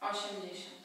80.